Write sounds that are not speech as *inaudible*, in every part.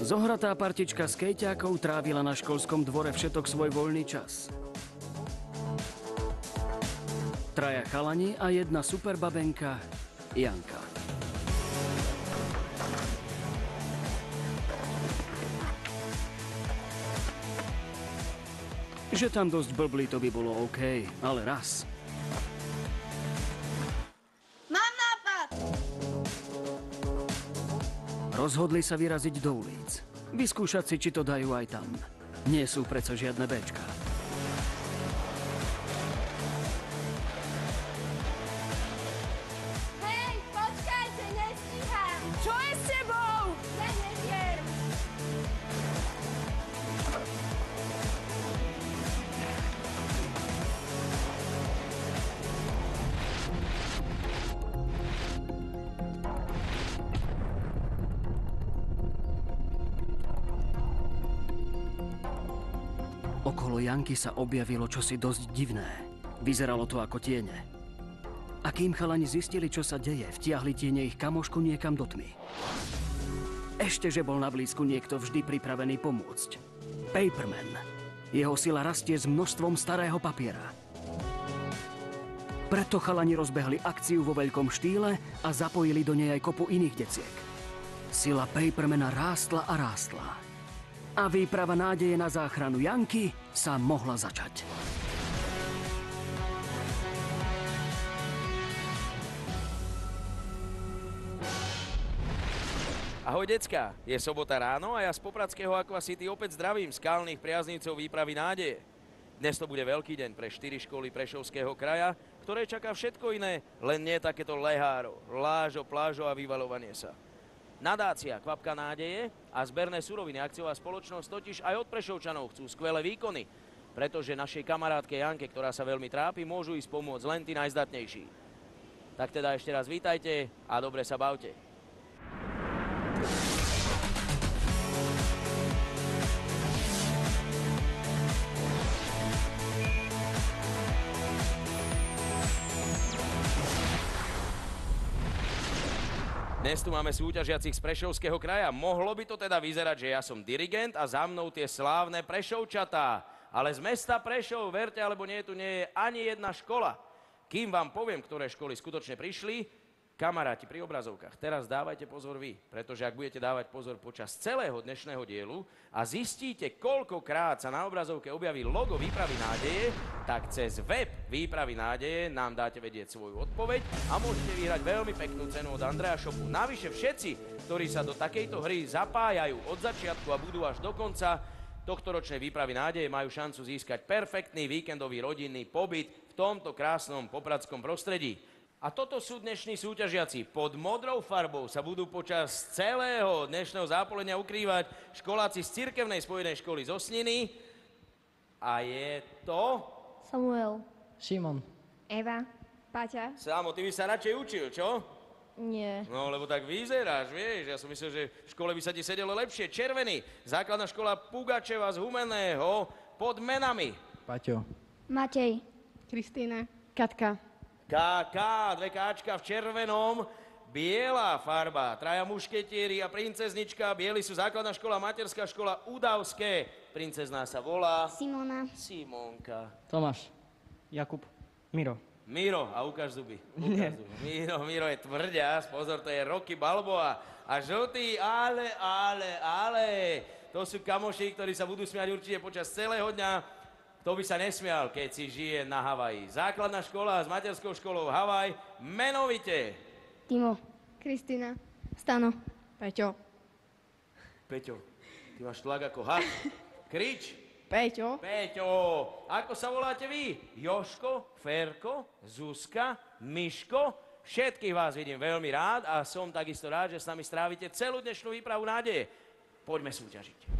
Zohratá partička skejťákov trávila na školskom dvore všetok svoj voľný čas. Traja chalani a jedna superbabenka, Janka. Že tam dosť blblí, to by bolo OK, ale raz. Rozhodli sa vyraziť do ulic. Vyskúšať si, či to dajú aj tam. Nie sú predsa žiadne Bčka. Janky sa objavilo čosi dosť divné. Vyzeralo to ako tiene. A kým chalani zistili, čo sa deje, vtiahli tiene ich kamošku niekam do tmy. Ešte, že bol na blízku niekto vždy pripravený pomôcť. Paperman. Jeho sila rastie s množstvom starého papiera. Preto chalani rozbehli akciu vo veľkom štýle a zapojili do nej aj kopu iných deciek. Sila Papermana rástla a rástla. A výprava nádeje na záchranu Janky sa mohla začať. Ahoj decka, je sobota ráno a ja z Popradského Aqua City opäť zdravím skalných priaznívcov výpravy nádeje. Dnes to bude veľký deň pre 4 školy Prešovského kraja, ktoré čaká všetko iné, len nie takéto leháro, lážo, plážo a vyvalovanie sa. Nadácia Kvapka nádeje a zberné suroviny akciová spoločnosť totiž aj od Prešovčanov chcú skvelé výkony, pretože našej kamarátke Janke, ktorá sa veľmi trápi, môžu ísť pomôcť len tí najzdatnejší. Tak teda ešte raz vítajte a dobre sa bavte. Dnes tu máme súťažiacich z Prešovského kraja. Mohlo by to teda vyzerať, že ja som dirigent a za mnou tie slávne Prešovčatá. Ale z mesta Prešov, verte alebo nie, tu nie je ani jedna škola. Kým vám poviem, ktoré školy skutočne prišli, kamaráti pri obrazovkách, teraz dávajte pozor vy, pretože ak budete dávať pozor počas celého dnešného dielu a zistíte, koľkokrát sa na obrazovke objaví logo Výpravy nádeje, tak cez web Výpravy nádeje nám dáte vedieť svoju odpoveď a môžete vyhrať veľmi peknú cenu od Andrea Shopu. Navyše všetci, ktorí sa do takejto hry zapájajú od začiatku a budú až do konca, tohtoročnej výpravy nádeje majú šancu získať perfektný víkendový rodinný pobyt v tomto krásnom popradskom prostredí. A toto sú dnešní súťažiaci. Pod modrou farbou sa budú počas celého dnešného zápolenia ukrývať školáci z Cirkevnej spojenej školy z Osniny. A je to... Samuel. Šimon. Eva. Paťa. Sámo, ty by sa radšej učil, čo? Nie. No, lebo tak vyzeráš, vieš. Ja som myslel, že v škole by sa ti sedelo lepšie. Červený. Základná škola Pugačeva z Humeného pod menami. Paťo. Matej. Kristýna. Katka. KK, dve káčka v červenom, biela farba, traja mušketieri a princeznička, bieli sú základná škola, materská škola, Udavské. Princezná sa volá Simona. Simonka. Tomáš. Jakub. Miro. Miro, a ukáž zuby. Ukáž zuby. Miro, Miro je tvrďas, pozor, to je Rocky Balboa. A žltý, ale, ale, ale. To sú kamoši, ktorí sa budú smiať určite počas celého dňa. Kto by sa nesmial, keď si žije na Havaji. Základná škola s materskou školou Havaj, menovite. Timo. Kristýna. Stano. Peťo. Peťo, ty máš tlak ako had. Krič. Peťo. Peťo, ako sa voláte vy? Joško, Ferko, Zuzka, Miško? Všetkých vás vidím veľmi rád a som takisto rád, že s nami strávite celú dnešnú výpravu nádeje. Poďme súťažiť.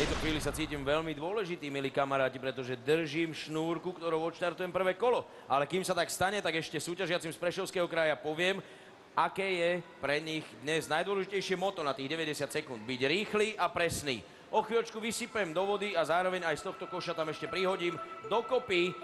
Tejto chvíli sa cítim veľmi dôležitý, milí kamaráti, pretože držím šnúrku, ktorou odštartujem prvé kolo. Ale kým sa tak stane, tak ešte súťažiacim z Prešovského kraja poviem, aké je pre nich dnes najdôležitejšie moto na tých 90 sekúnd. Byť rýchly a presný. O chvíľočku vysypem do vody a zároveň aj z tohto koša tam ešte prihodím dokopy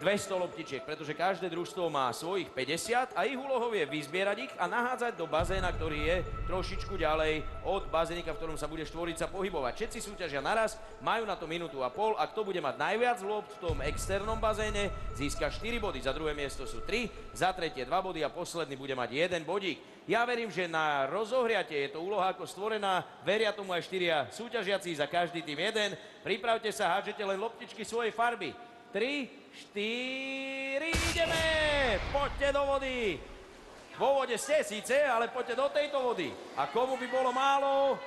200 loptičiek, pretože každé družstvo má svojich 50 a ich úlohou je vyzbierať ich a nahádzať do bazéna, ktorý je trošičku ďalej od bazénika, v ktorom sa bude štvorica pohybovať. Všetci súťažia naraz, majú na to minútu a pol a kto bude mať najviac lopt v tom externom bazéne, získa 4 body, za druhé miesto sú 3, za tretie 2 body a posledný bude mať 1 bodík. Ja verím, že na rozohriate je to úloha ako stvorená, veria tomu aj štyria súťažiaci za každý tým jeden. Pripravte sa, hádžete len loptičky svojej farby. 3, 4, ideme! Poďte do vody! Vo vode ste síce, ale poďte do tejto vody. A komu by bolo málo?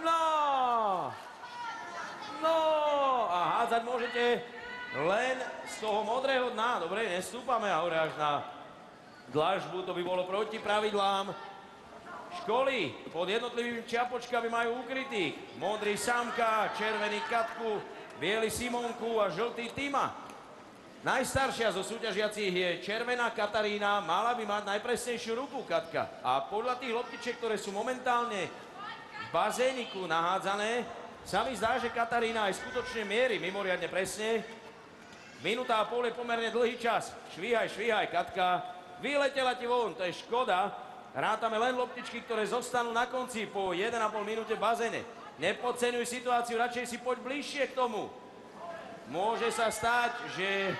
No! No! A hádzať môžete len z toho modrého dna. Dobre, nestúpame hore až na dlažbu, to by bolo proti pravidlám. Školy pod jednotlivými čiapočkami majú ukrytých. Modrý Samka, červený Katku, biely Simonku a žltý Tima. Najstaršia zo súťažiacich je červená Katarína, mala by mať najpresnejšiu ruku Katka. A podľa tých loptičiek, ktoré sú momentálne v bazéniku nahádzané, sa mi zdá, že Katarína aj skutočne mierí mimoriadne presne. Minúta a pol je pomerne dlhý čas. Švíhaj, švíhaj, Katka. Vyletela ti von, to je škoda. Rátame len loptičky, ktoré zostanú na konci po 1,5 minúte v bazéne. Nepodceňuj situáciu, radšej si poď bližšie k tomu. Môže sa stať, že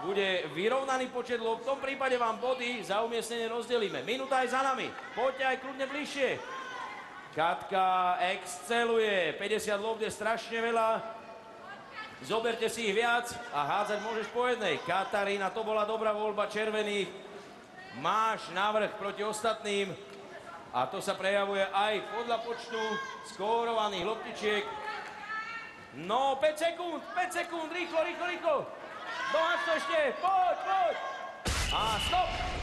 bude vyrovnaný počet lob. V tom prípade vám body za umiestnenie rozdelíme. Minúta je za nami. Poďte aj kľudne bližšie. Katka exceluje. 50 lob je strašne veľa. Zoberte si ich viac a hádzať môžeš po jednej. Katarína, to bola dobrá voľba červených. Máš návrh proti ostatným a to sa prejavuje aj podľa počtu skórovaných loptičiek. No, 5 sekúnd, 5 sekúnd, rýchlo, rýchlo, rýchlo. Doháč to ešte, poď, poď. A stop.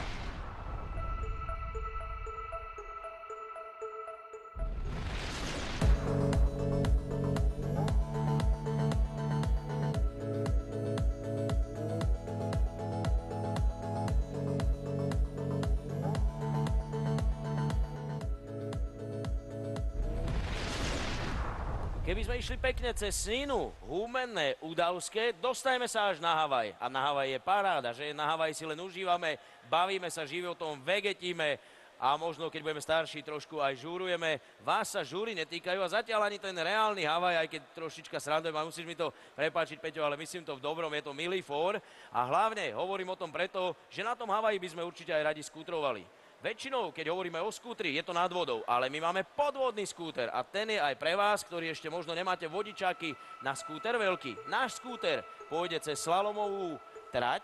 Išli pekne cez Snínu, Humenné, Udavské, dostaneme sa až na Havaj. A na Havaj je paráda, že na Havaj si len užívame, bavíme sa životom, vegetíme a možno, keď budeme starší, trošku aj žúrujeme. Vás sa žúry netýkajú a zatiaľ ani ten reálny Havaj, aj keď trošička srandujem a musíš mi to prepáčiť, Peťo, ale myslím to v dobrom, je to milý fór. A hlavne hovorím o tom preto, že na tom Havaji by sme určite aj radi skútrovali. Väčšinou, keď hovoríme o skútri, je to nad vodou, ale my máme podvodný skúter a ten je aj pre vás, ktorí ešte možno nemáte vodičáky na skúter veľký. Náš skúter pôjde cez slalomovú trať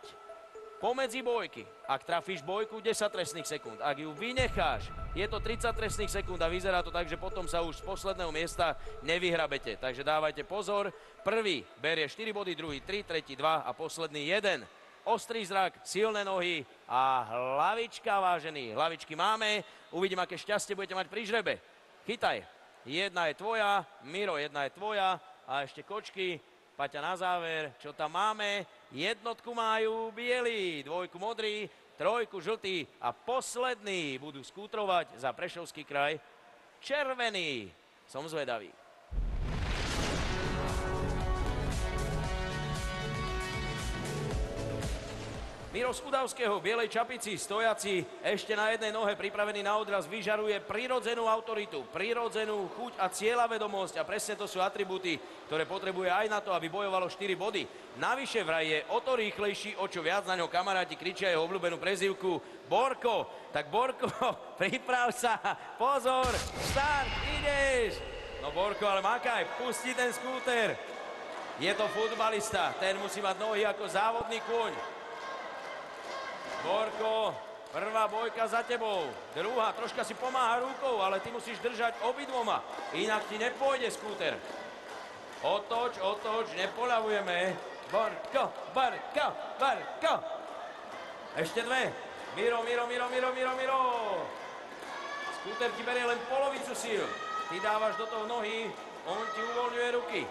pomedzi bojky. Ak trafíš bojku, 10 trestných sekúnd. Ak ju vynecháš, je to 30 trestných sekúnd a vyzerá to tak, že potom sa už z posledného miesta nevyhrabete. Takže dávajte pozor. Prvý berie 4 body, druhý 3, tretí 2 a posledný 1 ostrý zrak, silné nohy a hlavička, vážený. Hlavičky máme, uvidím, aké šťastie budete mať pri žrebe. Chytaj. Jedna je tvoja, Miro, jedna je tvoja a ešte kočky. Paťa na záver, čo tam máme? Jednotku majú bieli, dvojku modrý, trojku žltý a posledný budú skútrovať za Prešovský kraj červený. Som zvedavý. Miro z Udavského v Bielej čapici, stojaci ešte na jednej nohe, pripravený na odraz, vyžaruje prirodzenú autoritu, prirodzenú chuť a cieľavedomosť a presne to sú atribúty, ktoré potrebuje aj na to, aby bojovalo 4 body. Navyše vraj je o to rýchlejší, o čo viac na ňo kamaráti kričia jeho obľúbenú prezivku Borko. Tak Borko, *laughs* priprav sa, pozor, start, ideš. No Borko, ale makaj, pustí ten skúter. Je to futbalista, ten musí mať nohy ako závodný kôň. Borko, prvá bojka za tebou. Druhá, troška si pomáha rukou, ale ty musíš držať obidvoma, inak ti nepôjde skúter. Otoč, otoč, nepoľavujeme. Borko, Borko, Borko. Ešte dve. Miro, Miro, Miro, Miro, Miro, Miro. Skúter ti berie len polovicu síl. Ty dávaš do toho nohy, on ti uvoľňuje ruky.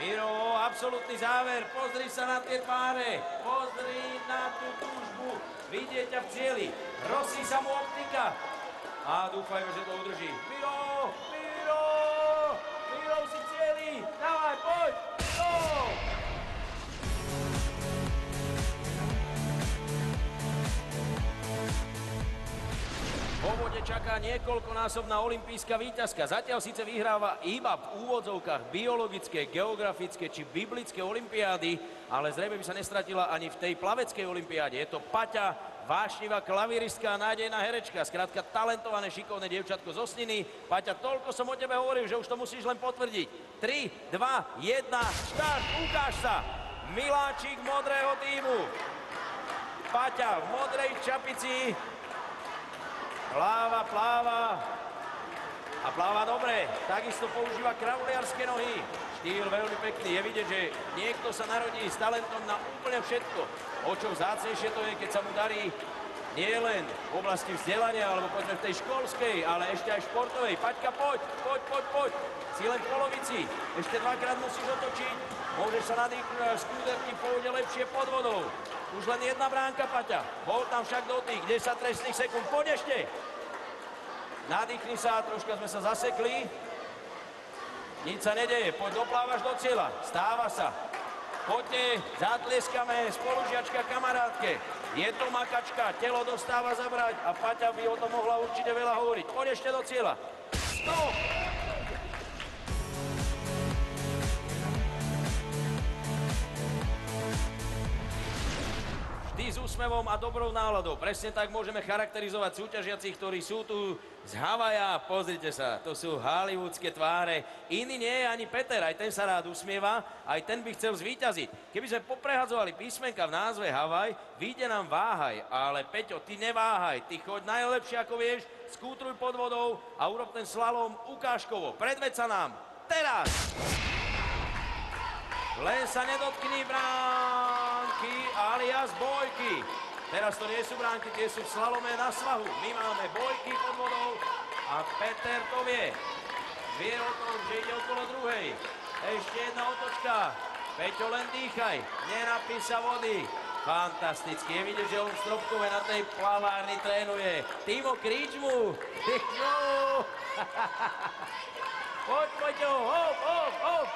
Miro, absolútny záver, pozri sa na tie tváre, pozri na tú túžbu, vidieť ťa v cieli. Rosí sa mu optika. A dúfajme, že to udrží. Miro! Miro! Miro si cieli! Dávaj, poď! Go! Čaká niekoľkonásobná olimpijská víťazka. Zatiaľ síce vyhráva iba v úvodzovkách biologické, geografické či biblické olimpiády, ale zrejme by sa nestratila ani v tej plaveckej olimpiáde. Je to Paťa, vášnivá klaviristka a nádejná herečka. Skrátka talentované, šikovné dievčatko z Osniny. Paťa, toľko som o tebe hovoril, že už to musíš len potvrdiť. 3, 2, 1, štart, ukáž sa! Miláčik modrého týmu. Paťa v modrej čapici Pláva, pláva. A pláva dobre. Takisto používa kravoliarské nohy. Štýl veľmi pekný. Je vidieť, že niekto sa narodí s talentom na úplne všetko. O čo vzácnejšie to je, keď sa mu darí nie len v oblasti vzdelania, alebo poďme v tej školskej, ale ešte aj športovej. Paťka, poď, poď, poď, poď. Si len v polovici. Ešte dvakrát musíš otočiť. Môžeš sa nadýchnuť a skúderky pôjde lepšie pod vodou. Už len jedna bránka, Paťa. Bol tam však dotyk, 10 trestných sekúnd. Poď ešte. Nadýchni sa, troška sme sa zasekli. Nič sa nedeje, poď doplávaš do cieľa. Stáva sa. Poďte, zatlieskame spolužiačka kamarátke. Je to makačka, telo dostáva zabrať a Paťa by o tom mohla určite veľa hovoriť. Poď ešte do cieľa. Stop! Úsmevom a dobrou náladou. Presne tak môžeme charakterizovať súťažiacich, ktorí sú tu z Havaja. Pozrite sa, to sú hollywoodske tváre. Iný nie je ani Peter, aj ten sa rád usmieva, aj ten by chcel zvíťaziť. Keby sme poprehadzovali písmenka v názve Havaj, vyjde nám váhaj. Ale Peťo, ty neváhaj, ty choď najlepšie ako vieš, skútruj pod vodou a urob ten slalom ukážkovo. Predveď sa nám. Teraz! Len sa nedotkni bránky alias bojky. Teraz to nie sú bránky, tie sú v slalome na svahu. My máme bojky pod vodou a Peter to vie. Vie o tom, že ide okolo druhej. Ešte jedna otočka. Peťo, len dýchaj. Nenapí sa vody. Fantasticky. Je vidieť, že on v Stropkove na tej plavárni trénuje. Timo, kríč mu. *laughs* No. *laughs* Poď, Peťo, hop, hop, hop.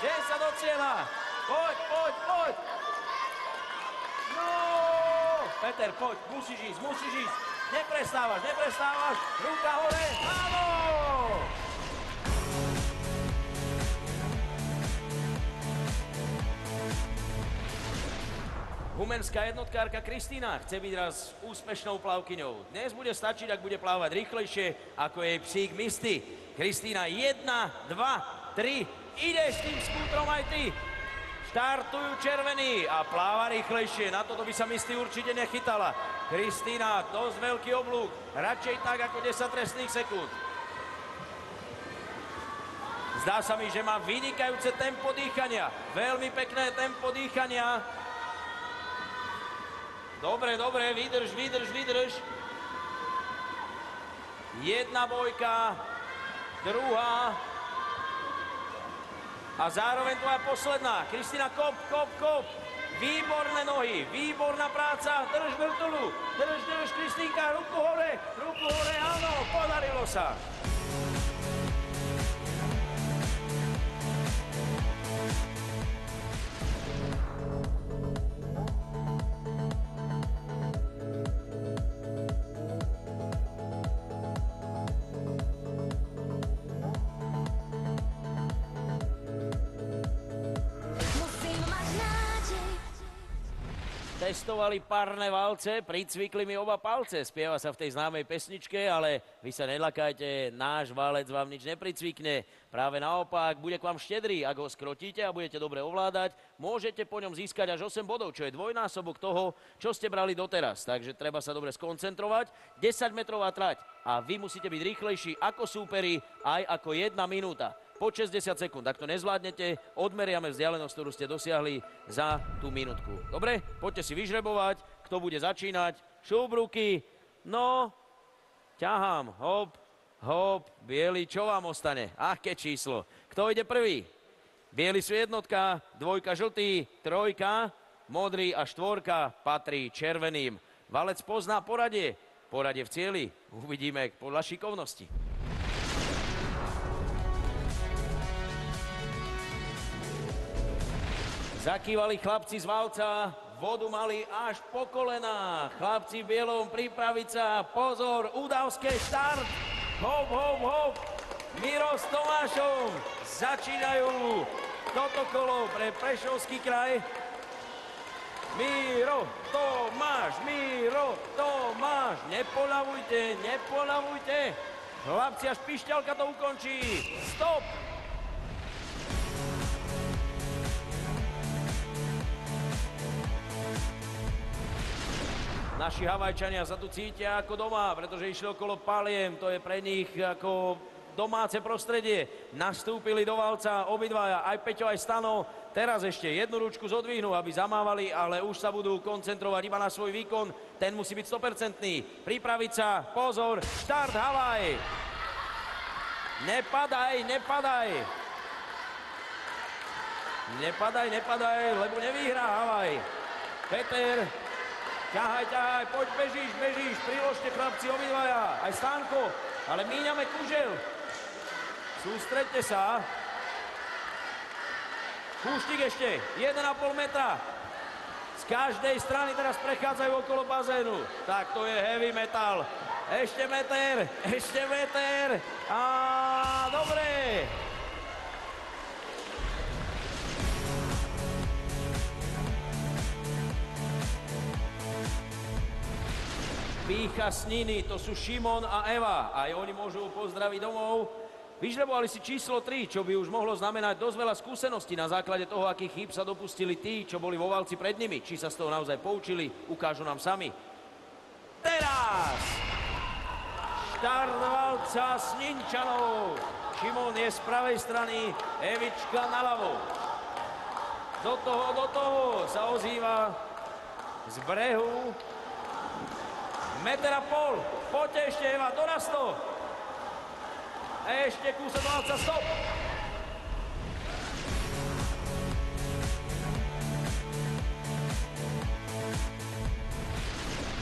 Že sa do cieľa. Poď, poď, poď. Peter, poď, musíš ísť, musíš ísť. Neprestávaš, neprestávaš. Ruka hore. Áno! Humenská jednotkárka Kristýna chce byť raz úspešnou plavkyňou. Dnes bude stačiť, ak bude plávať rýchlejšie ako jej psík Misty. Kristýna, jedna, dva, tri, ideš tým skútrom aj ty. Štartujú červení a pláva rýchlejšie. Na toto by sa Misty určite nechytala. Kristýna, dosť veľký oblúk. Radšej tak ako 10 trestných sekúnd. Zdá sa mi, že má vynikajúce tempo dýchania. Veľmi pekné tempo dýchania. Dobre, dobre, vydrž, vydrž, vydrž. Jedna bojka, druhá. A zároveň tvoja posledná. Kristina, kop, kop, kop. Výborné nohy, výborná práca. Drž vrtulu, drž, drž, Kristínka, ruku hore, ruku hore, áno, podarilo sa. Testovali párne valce, pricvikli mi oba palce. Spieva sa v tej známej pesničke, ale vy sa nelakajte, náš valec vám nič nepricvikne. Práve naopak, bude k vám štedrý. Ak ho skrotíte a budete dobre ovládať, môžete po ňom získať až 8 bodov, čo je dvojnásobok toho, čo ste brali doteraz. Takže treba sa dobre skoncentrovať. 10-metrová trať a vy musíte byť rýchlejší ako súperi aj ako jedna minúta po 60 sekúnd. Ak to nezvládnete, odmeriame vzdialenosť, ktorú ste dosiahli za tú minútku. Dobre? Poďte si vyžrebovať, kto bude začínať. Šup ruky. No, ťahám. Hop, hop, biely. Čo vám ostane? Aké číslo? Kto ide prvý? Bieli sú jednotka, dvojka žltý, trojka, modrý a štvorka patrí červeným. Valec pozná poradie. Poradie v cieli. Uvidíme podľa šikovnosti. Zakývali chlapci z Valca, vodu mali až po kolená. Chlapci v bielom, pripraviť sa, pozor, udavské štart. Hop, hop, hop. Miro s Tomášom začínajú toto kolo pre Prešovský kraj. Miro, Tomáš, Miro, Tomáš, nepoľavujte, nepoľavujte. Chlapci, až pišťalka to ukončí. Stop! Naši Havajčania sa tu cítia ako doma, pretože išli okolo paliem, to je pre nich ako domáce prostredie. Nastúpili do valca obidvaja, aj Peťo, aj Stano. Teraz ešte jednu ručku zodvihnú, aby zamávali, ale už sa budú koncentrovať iba na svoj výkon. Ten musí byť 100%. Pripraviť sa, pozor, štart Havaj. Nepadaj, nepadaj. Nepadaj, nepadaj, lebo nevyhrá Havaj. Peter, ťahaj, ťahaj, poď, bežíš, bežíš, priložte chlapci obidvaja, aj Stánko, ale míňame kužel. Sústredte sa. Púštik ešte, 1,5 metra. Z každej strany teraz prechádzajú okolo bazénu. Tak to je heavy metal. Ešte meter, ešte meter. A dobre. Pícha Sniny, to sú Šimon a Eva. Aj oni môžu pozdraviť domov. Vyžrebovali si číslo 3, čo by už mohlo znamenať dosť veľa skúseností na základe toho, akých chýb sa dopustili tí, čo boli vo valci pred nimi. Či sa z toho naozaj poučili, ukážu nám sami. Teraz! Štart valca Sninčanov. Šimon je z pravej strany, Evička naľavo. Do toho, do toho sa ozýva z brehu Meter a pol. Poďte ešte, Eva, doraz. Ešte kúsok valca, stop.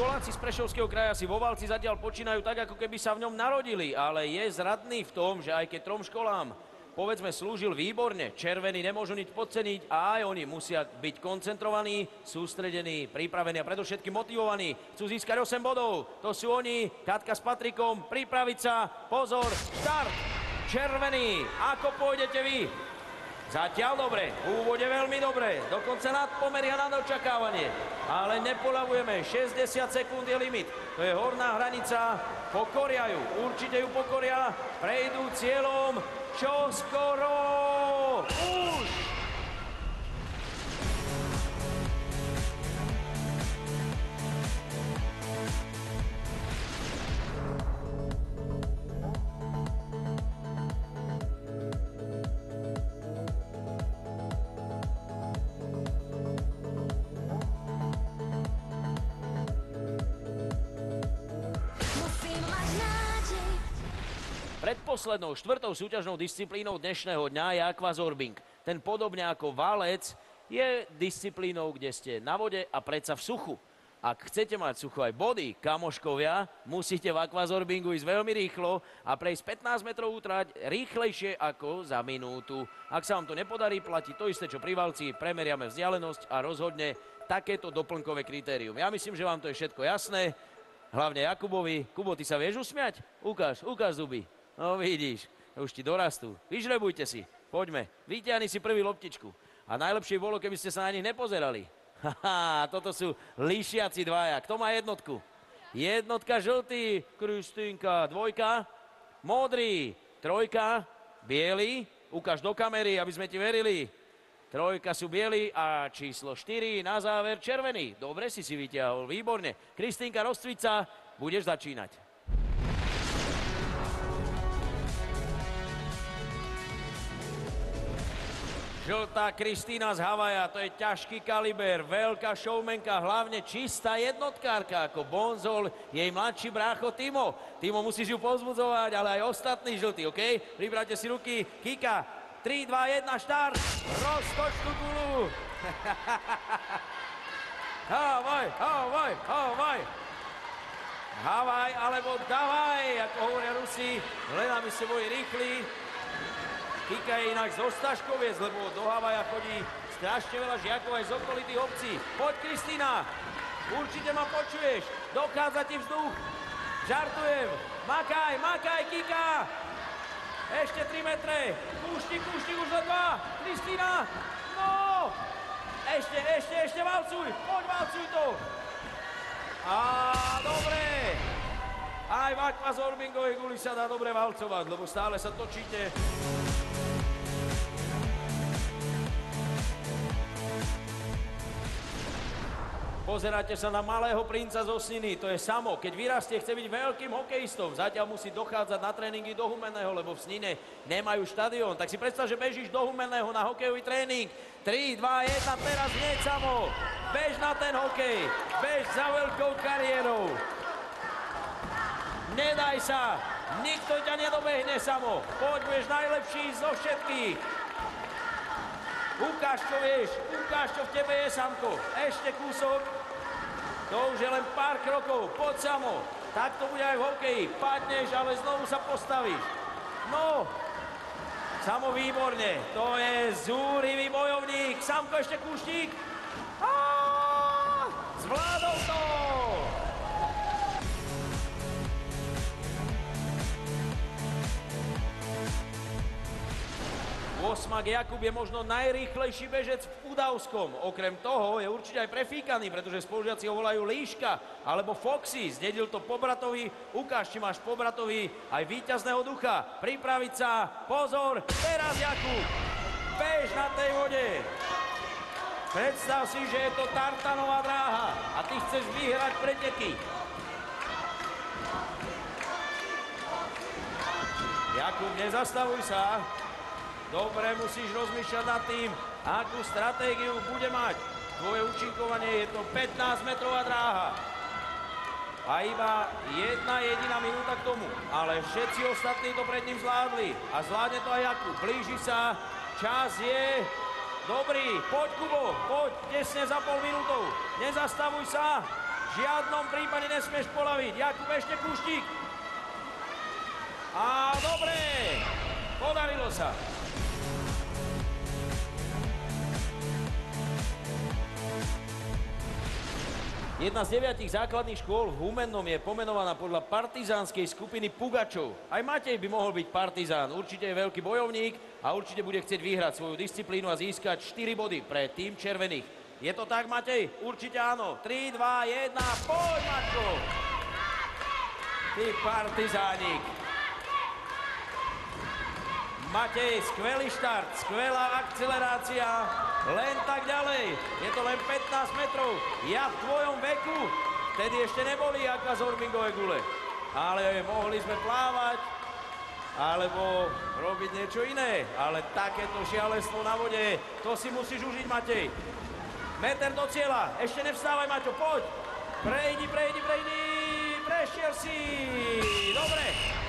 Školáci z Prešovského kraja si vo Valci zatiaľ počínajú tak, ako keby sa v ňom narodili, ale je zradný v tom, že aj keď trom školám povedzme slúžil výborne, červení nemôžu nič podceniť a aj oni musia byť koncentrovaní, sústredení, pripravení a predovšetkým motivovaní. Chcú získať 8 bodov, to sú oni, Katka s Patrikom, pripraviť sa, pozor, štart, červený, ako pôjdete vy? Zatiaľ dobre, v úvode veľmi dobre, dokonca nad pomery a nad očakávanie. Ale nepolavujeme, 60 sekúnd je limit. To je horná hranica, pokoria určite ju pokoria, prejdú cieľom, čo skoro, Predposlednou štvrtou súťažnou disciplínou dnešného dňa je aquazorbing. Ten podobne ako valec je disciplínou, kde ste na vode a predsa v suchu. Ak chcete mať sucho aj body, kamoškovia, musíte v aquazorbingu ísť veľmi rýchlo a prejsť 15 metrov útrať rýchlejšie ako za minútu. Ak sa vám to nepodarí, platí to isté, čo pri valci, premeriame vzdialenosť a rozhodne takéto doplnkové kritérium. Ja myslím, že vám to je všetko jasné. Hlavne Jakubovi. Kubo, ty sa vieš usmiať? Ukáž, ukáž zuby. No vidíš, už ti dorastú. Vyžrebujte si. Poďme. Vyťahni si prvý loptičku. A najlepšie bolo, keby ste sa na nich nepozerali. *laughs* Haha, toto sú líšiaci dvaja. Kto má jednotku? Jednotka žltý, Kristýnka, dvojka, modrý, trojka, biely, ukáž do kamery, aby sme ti verili. Trojka sú bieli a číslo 4 na záver červený. Dobre si si vyťahol, výborne. Kristýnka Rostvica, budeš začínať. Žltá Kristýna z Havaja, to je ťažký kaliber, veľká showmenka, hlavne čistá jednotkárka, ako Bonzol, jej mladší brácho Timo. Timo, musíš ju pozbudzovať, ale aj ostatní žltí, OK? Pribrate si ruky, Kika, 3, 2, 1, štart, roztoč tú gulu. *laughs* Havaj, havaj, havaj. Havaj alebo davaj, ako hovoria Rusi, len aby ste boli rýchli. Kika je inak zo Staškoviec, lebo do Havaja chodí strašne veľa žiakov aj z okolitých obcí. Poď, Kristýna, určite ma počuješ, dochádza ti vzduch. Žartujem, makaj, makaj, Kika. Ešte 3 metre, púšti, púšti, už len dva. Kristýna, no. Ešte, ešte, ešte valcuj, poď, valcuj to. Á, dobre. Aj v akvazorbingovej guli sa dá dobre valcovať, lebo stále sa točíte. Pozeráte sa na malého princa zo Sniny, to je samo. Keď vyrastie, chce byť veľkým hokejistom. Zatiaľ musí dochádzať na tréningy do Humenného, lebo v Snine nemajú štadión. Tak si predstav, že bežíš do Humenného na hokejový tréning. 3, 2, 1, teraz hneď samo. Bež na ten hokej. Bež za veľkou kariérou. Nedaj sa. Nikto ťa nedobehne samo. Poď, budeš najlepší zo všetkých. Ukáž, čo vieš. Ukáž, čo v tebe je, Samko. Ešte kúsok. To už je len pár krokov. Poď samo. Tak to bude aj v hokeji. Padneš, ale znovu sa postavíš. No. Samo výborne. To je zúrivý bojovník. Samko ešte kúštík. Á, Osmak Jakub je možno najrýchlejší bežec v Udavskom. Okrem toho je určite aj prefíkaný, pretože spolužiaci ho volajú Líška alebo Foxy. Zdedil to po bratovi. Ukáž, či máš po bratovi aj víťazného ducha. Pripraviť sa. Pozor. Teraz Jakub. Bež na tej vode. Predstav si, že je to tartanová dráha a ty chceš vyhrať preteky. Jakub, nezastavuj sa. Dobre, musíš rozmýšľať nad tým, akú stratégiu bude mať. Tvoje účinkovanie je to 15-metrová dráha. A iba jedna jediná minúta k tomu. Ale všetci ostatní to pred ním zvládli. A zvládne to aj Jakub. Blíži sa. Čas je dobrý. Poď, Kubo, poď. Tesne za pol minútou. Nezastavuj sa. V žiadnom prípade nesmieš polaviť. Jakub ešte kúštik. A dobre. Podarilo sa. Jedna z deviatich základných škôl v Humennom je pomenovaná podľa partizánskej skupiny Pugačov. Aj Matej by mohol byť partizán. Určite je veľký bojovník a určite bude chcieť vyhrať svoju disciplínu a získať 4 body pre tým červených. Je to tak, Matej? Určite áno. 3, 2, 1, poď, Matko! Ty partizánik. Matej, skvelý štart, skvelá akcelerácia, len tak ďalej. Je to len 15 metrov. Ja v tvojom veku, vtedy ešte neboli aká zorbingové gule. Ale mohli sme plávať, alebo robiť niečo iné. Ale takéto šialenstvo na vode, to si musíš užiť, Matej. Meter do cieľa, ešte nevstávaj, Maťo, poď. Prejdi, prejdi, prejdi, prešiel si. Dobre.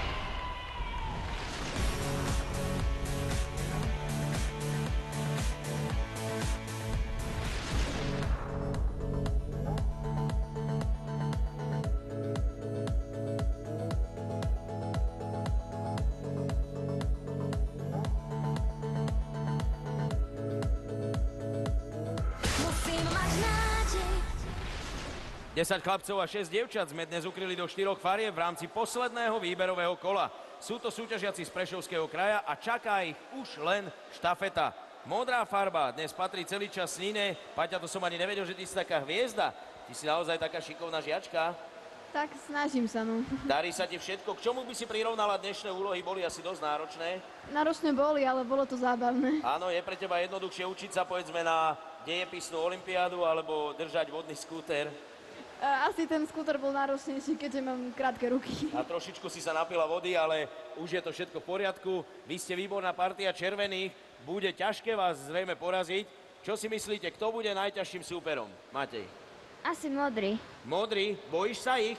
10 chlapcov a 6 dievčat sme dnes ukryli do štyroch farieb v rámci posledného výberového kola. Sú to súťažiaci z Prešovského kraja a čaká ich už len štafeta. Modrá farba dnes patrí celý čas Snine. Paťa, to som ani nevedel, že ty si taká hviezda. Ty si naozaj taká šikovná žiačka. Tak snažím sa, no. *laughs* Darí sa ti všetko. K čomu by si prirovnala dnešné úlohy? Boli asi dosť náročné. Náročné boli, ale bolo to zábavné. *laughs* Áno, je pre teba jednoduchšie učiť sa, povedzme, na dejepisnú olimpiádu alebo držať vodný skúter. A Asi ten skúter bol náročnejší, keďže mám krátke ruky. A trošičku si sa napila vody, ale už je to všetko v poriadku. Vy ste výborná partia červených. Bude ťažké vás zrejme poraziť. Čo si myslíte, kto bude najťažším súperom? Matej. Asi modrý. Modrý, bojíš sa ich?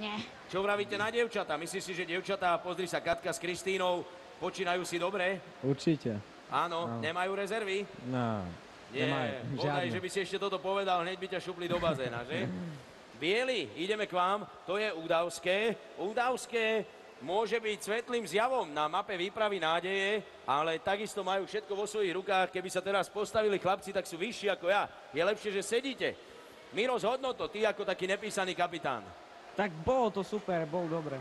Nie. Čo vravíte na dievčatá? Myslíš si, že dievčatá, pozri sa, Katka s Kristínou, počínajú si dobre? Určite. Áno, Áno. nemajú rezervy? No, Nie, nemajú. že by si ešte toto povedal, hneď by ťa šupli do bazéna, že? *laughs* Bieli, ideme k vám, to je Údavské. Údavské môže byť svetlým zjavom na mape výpravy nádeje, ale takisto majú všetko vo svojich rukách. Keby sa teraz postavili chlapci, tak sú vyšší ako ja. Je lepšie, že sedíte. Miro, zhodno to, ty ako taký nepísaný kapitán. Tak bolo to super, bol dobre.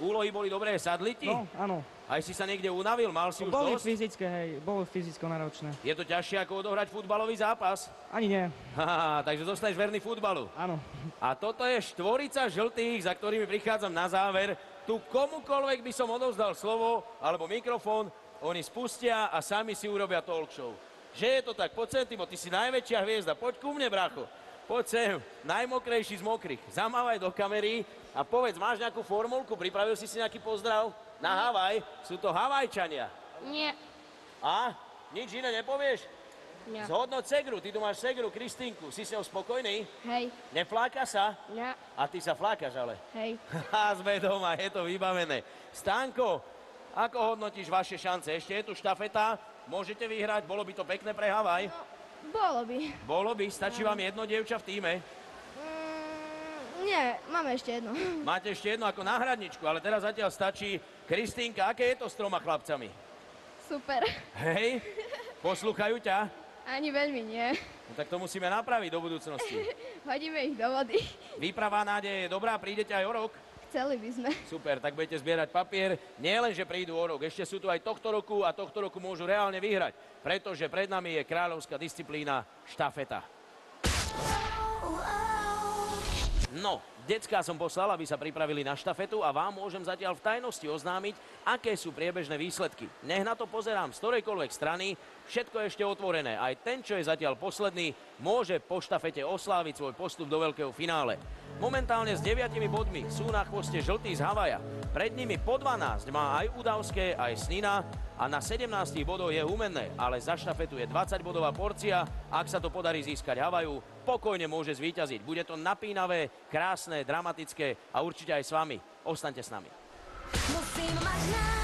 Úlohy boli dobré, sadli ti? No, áno. Aj si sa niekde unavil, mal si už Boli dosť? fyzické, hej, bolo fyzicko náročné. Je to ťažšie ako odohrať futbalový zápas? Ani nie, Haha, takže zostaneš verný futbalu. áno. A toto je štvorica žltých, za ktorými prichádzam na záver. Tu komukoľvek by som odovzdal slovo alebo mikrofón, oni spustia a sami si urobia talk show. Že je to tak, poď sem, Timo, ty si najväčšia hviezda, poď ku mne, bracho. Poď sem, najmokrejší z mokrých. Zamávaj do kamery a povedz, máš nejakú formulku, pripravil si si nejaký pozdrav? Na Havaj, sú to Havajčania. Nie. A? Nič iné nepovieš? Nie. Zhodnoť segru, ty tu máš segru, Kristinku, si s ňou spokojný? Hej. Nefláka sa? Nie. A ty sa flákaš ale. Hej. *laughs* Haha, sme doma, je to vybavené. Stánko, ako hodnotíš vaše šance? Ešte je tu štafeta, môžete vyhrať, bolo by to pekné pre Havaj. Bolo by. Bolo by, stačí vám jedno dievča v týme. Nie, máme ešte jedno. *laughs* Máte ešte jedno ako náhradničku, ale teraz zatiaľ stačí. Kristýnka, aké je to s troma chlapcami? Super. Hej, poslúchajú ťa? Ani veľmi nie. No tak to musíme napraviť do budúcnosti. *laughs* Hodíme ich do vody. Výprava nádeje je dobrá, prídete aj o rok. Chceli by sme. Super, tak budete zbierať papier. Nie len, že prídu o rok, ešte sú tu aj tohto roku a tohto roku môžu reálne vyhrať, pretože pred nami je kráľovská disciplína štafeta. No, decká som poslal, aby sa pripravili na štafetu a vám môžem zatiaľ v tajnosti oznámiť, aké sú priebežné výsledky. Nech na to pozerám z ktorejkoľvek strany, všetko je ešte otvorené. Aj ten, čo je zatiaľ posledný, môže po štafete osláviť svoj postup do veľkého finále. Momentálne s 9 bodmi sú na chvoste žltý z Havaja. Pred nimi po 12 má aj Udavské, aj Snina a na 17 bodoch je Humenné, ale za štafetu je 20 bodová porcia. Ak sa to podarí získať Havaju, pokojne môže zvíťaziť. Bude to napínavé, krásne, dramatické a určite aj s vami. Ostaňte s nami. Musím mať nádej.